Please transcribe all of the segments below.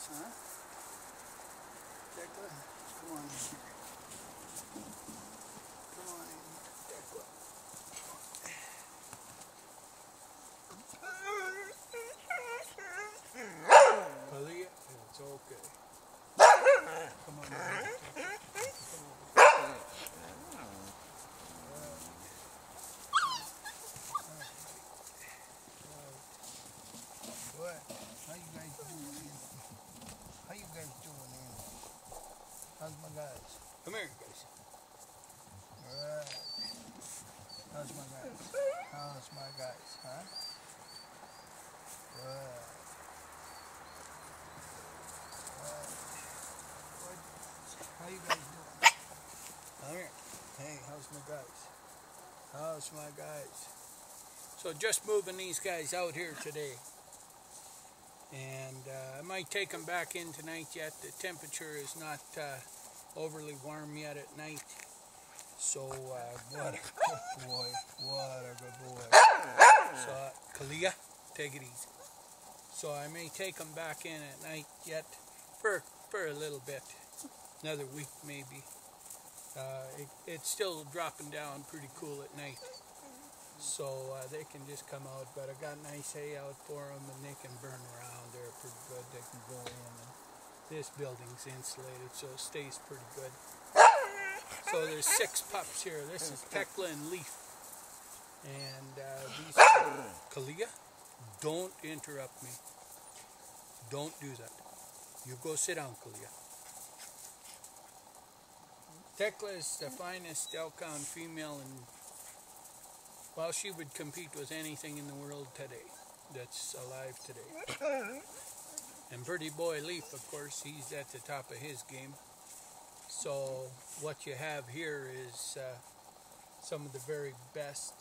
my guys, huh? Declan, come on in here. Come on in here, Declan. Aaliyah, it's okay. Come on in. What? How you guys doing? Anyway? How you guys doing? Anyway? How's my guys? Come here, guys. Alright. How's my guys? How's my guys? Huh? Good. Good. What? Hey, how's my guys? How's my guys? So just moving these guys out here today. And uh, I might take them back in tonight yet. The temperature is not uh, overly warm yet at night. So, uh, what a good boy. What a good boy. So, Kalia, take it easy. So I may take them back in at night yet for, for a little bit. Another week maybe. Uh, it, it's still dropping down pretty cool at night. So uh, they can just come out, but I got nice hay out for them and they can burn around. They're pretty good. They can go in. And this building's insulated, so it stays pretty good. So there's six pups here. This is Tekla and Leif. And uh, these are Kalia. Don't interrupt me. Don't do that. You go sit down, Kalia. Tekla is the finest Elkhound female and well, she would compete with anything in the world today that's alive today. And Pretty Boy Leif, of course, he's at the top of his game. So what you have here is uh, some of the very best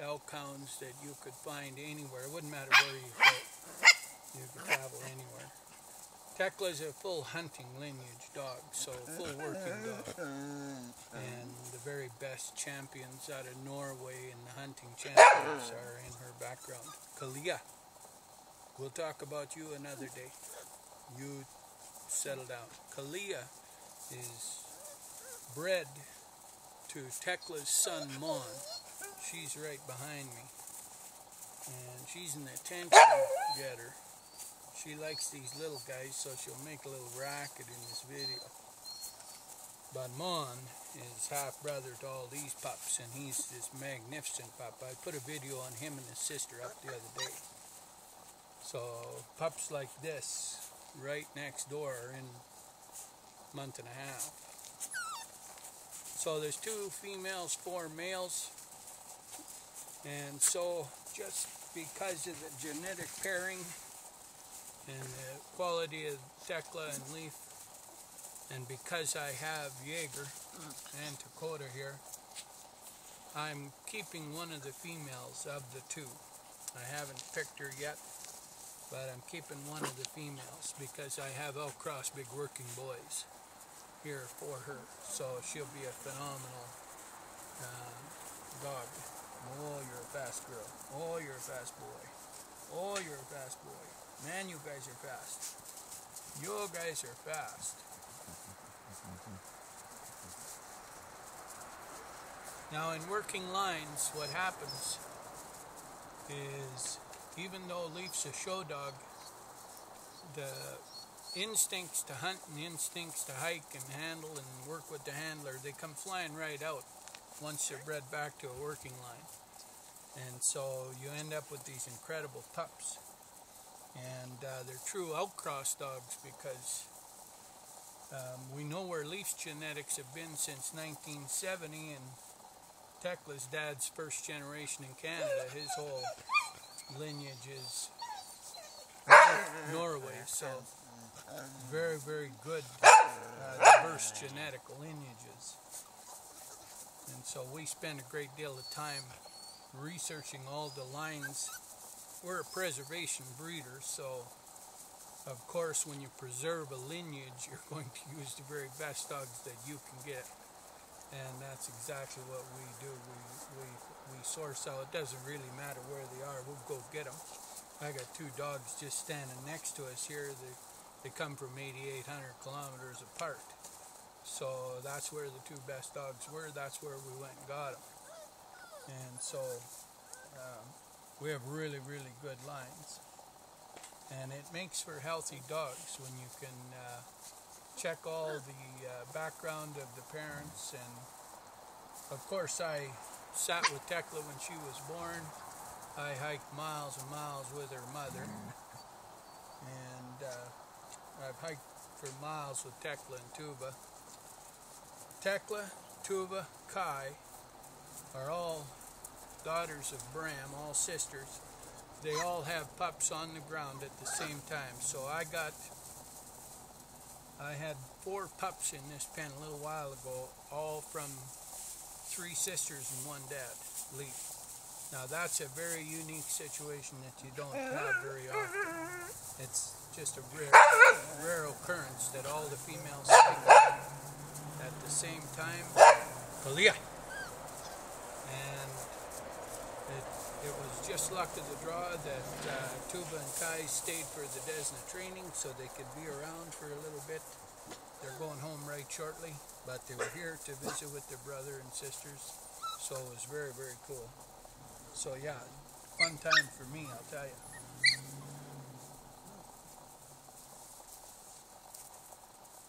elk hounds that you could find anywhere. It wouldn't matter where you go. You could travel anywhere. Tekla's a full hunting lineage dog, so full working dog. Very best champions out of Norway and the hunting champions are in her background. Kalia, we'll talk about you another day. You settle down. Kalia is bred to Tekla's son Mon. She's right behind me. And she's an attention getter. She likes these little guys, so she'll make a little racket in this video. But Mon is half brother to all these pups, and he's this magnificent pup. I put a video on him and his sister up the other day. So pups like this, right next door, in a month and a half. So there's two females, four males, and so just because of the genetic pairing and the quality of Tekla and Leif, and because I have Jaeger and Dakota here, I'm keeping one of the females of the two. I haven't picked her yet, but I'm keeping one of the females because I have Elk Cross Big Working Boys here for her, so she'll be a phenomenal uh, dog. Oh, you're a fast girl. Oh, you're a fast boy. Oh, you're a fast boy. Man, you guys are fast. You guys are fast. Now, in working lines, what happens is even though Leif's a show dog, the instincts to hunt and instincts to hike and handle and work with the handler, they come flying right out once they're bred back to a working line. And so you end up with these incredible pups. And uh, they're true outcross dogs because um, we know where Leif's genetics have been since 1970 and Tekla's dad's first generation in Canada. His whole lineage is Norway, so very, very good, uh, diverse genetic lineages. And so we spend a great deal of time researching all the lines. We're a preservation breeder, so of course when you preserve a lineage, you're going to use the very best dogs that you can get. And that's exactly what we do. We, we, we source out. It doesn't really matter where they are. We'll go get them. I got two dogs just standing next to us here. They, they come from 8,800 kilometers apart. So that's where the two best dogs were. That's where we went and got them. And so um, we have really, really good lines. And it makes for healthy dogs when you can uh, check all the uh, background of the parents. And of course, I sat with Tekla when she was born. I hiked miles and miles with her mother. And uh, I've hiked for miles with Tekla and Tuba. Tekla, Tuba, Kai are all daughters of Bram, all sisters. They all have pups on the ground at the same time. So I got, I had four pups in this pen a little while ago, all from three sisters and one dad, Lee. Now that's a very unique situation that you don't have very often. It's just a rare, rare occurrence that all the females at the same time. Kalia. And it, was just luck of the draw that uh, Tuba and Kai stayed for the Desna training so they could be around for a little bit. They're going home right shortly, but they were here to visit with their brother and sisters, so it was very, very cool. So yeah, fun time for me, I'll tell you.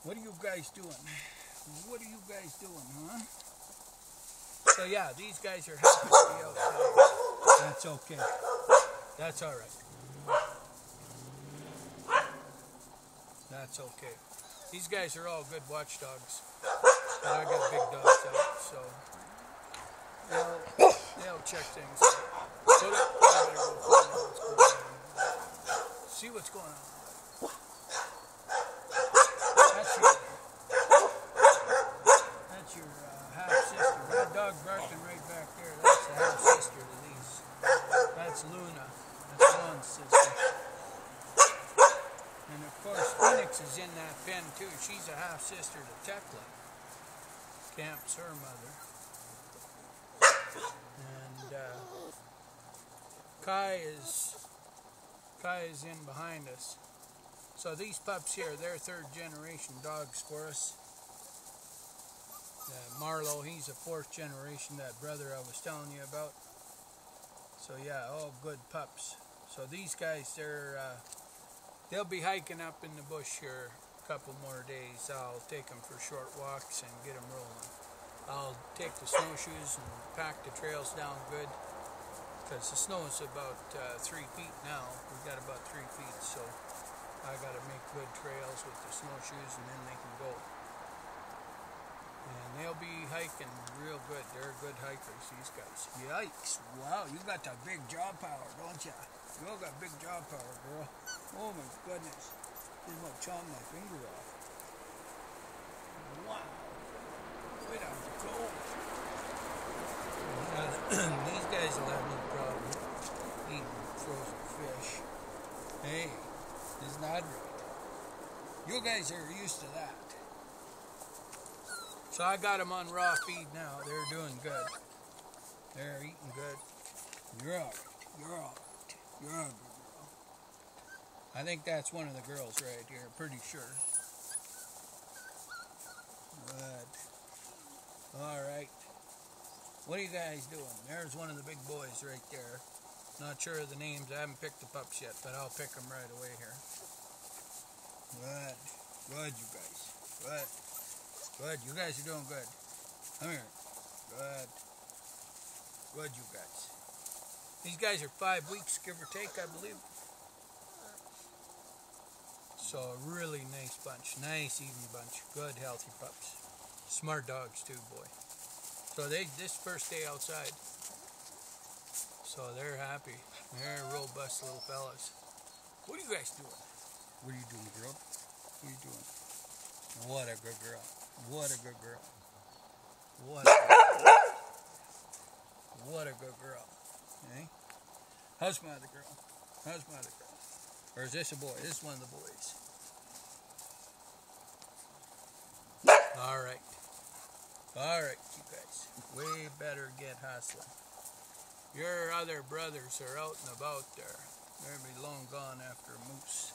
What are you guys doing? What are you guys doing, huh? So yeah, these guys are happy to be outside. That's okay. That's all right. That's okay. These guys are all good watchdogs. But I got big dogs out, so they'll, they'll check things out. See what's going on. That's your, that's your uh, half sister. That dog barking right back there, that's the half sister to these. That's Luna. That's one sister. And of Phoenix is in that pen too. She's a half sister to Tekla. Camp's her mother. And uh, Kai is Kai is in behind us. So these pups here, they're third generation dogs for us. Uh, Marlowe, he's a fourth generation, that brother I was telling you about. So yeah, all good pups. So these guys, they're uh, they'll be hiking up in the bush here a couple more days. I'll take them for short walks and get them rolling. I'll take the snowshoes and pack the trails down good because the snow is about uh, three feet now. We've got about three feet, so I got to make good trails with the snowshoes and then they can go. And they'll be hiking real good. They're good hikers, these guys. Yikes. Wow, you got that big jaw power, don't you? You all got big jaw power, girl. Oh my goodness. Just about chomp my finger off. Wow. Way to go. Uh, these guys will have no problem eating frozen fish. Hey, this isn't right? You guys are used to that. So I got them on raw feed now. They're doing good. They're eating good. You're all right. You're all right. Girl. I think that's one of the girls right here. Pretty sure. Good. All right. What are you guys doing? There's one of the big boys right there. Not sure of the names. I haven't picked the pups yet, but I'll pick them right away here. Good. Good, you guys. Good. Good. You guys are doing good. Come here. Good. Good, you guys. These guys are five weeks, give or take, I believe. So a really nice bunch. Nice, even bunch. Good, healthy pups. Smart dogs, too, boy. So they this first day outside. So they're happy. They're robust little fellas. What are you guys doing? What are you doing, girl? What are you doing? What a good girl. What a good girl. What a good, what a good girl. Okay? How's my other girl? How's my other girl? Or is this a boy? This is one of the boys. All right. All right, you guys. We better get hustling. Your other brothers are out and about there. They'll be long gone after moose.